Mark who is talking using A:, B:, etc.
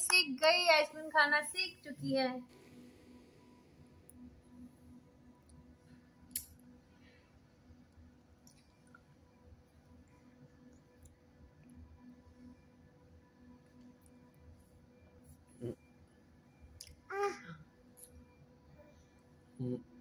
A: सीख गई आइसक्रीम खाना सीख चुकी है Mm-hmm.